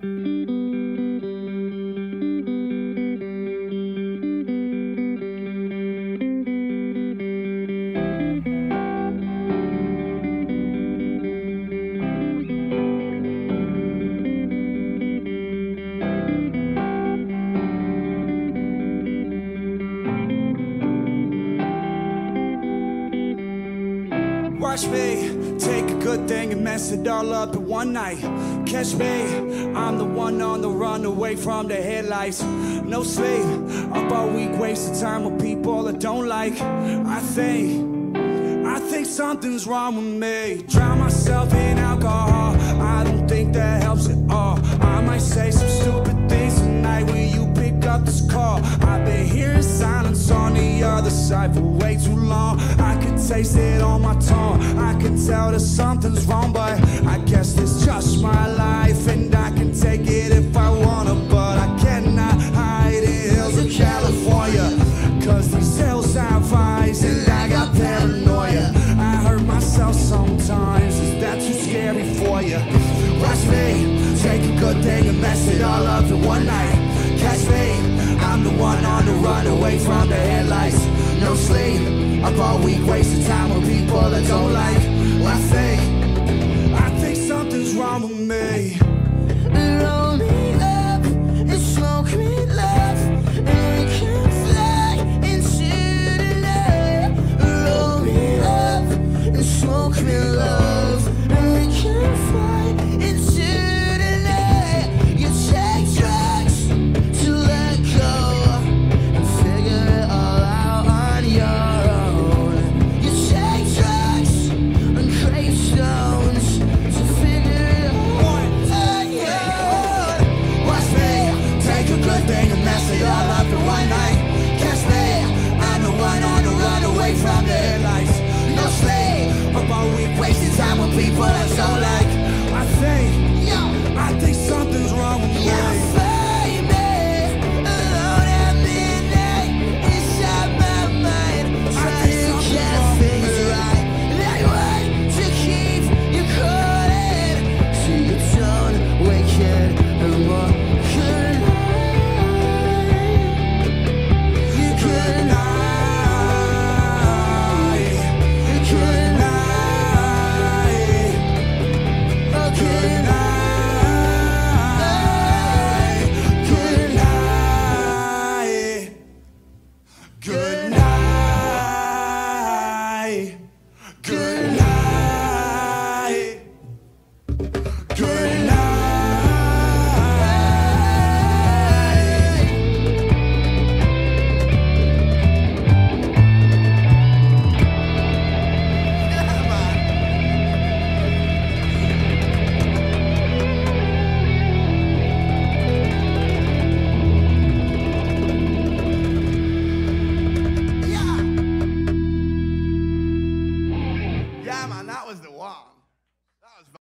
Música Watch me take a good thing and mess it all up in one night. Catch me, I'm the one on the run away from the headlights. No sleep, up all week, wasting time with people I don't like. I think, I think something's wrong with me. Drown myself in alcohol, I don't think that helps at all. The side for way too long. I can taste it on my tongue. I can tell that something's wrong, but I guess it's just my life, and I can take it if I wanna, but I cannot hide in hills of California. Cause these hills have eyes, and I got paranoia. I hurt myself sometimes, is that too scary for you? Watch me take a good thing and mess it all up in one night. Catch me, I'm the one on the run away from the headlights. No sleep, up all week wasting time with people I don't like. I say I think something's wrong with me. Roll me up and smoke me love, and we can fly into the night. Roll me up and smoke me love, mess it all up in one night. Catch me, I'm the one on the run away from the headlights. No sleep, up all week wasting time with people I don't like.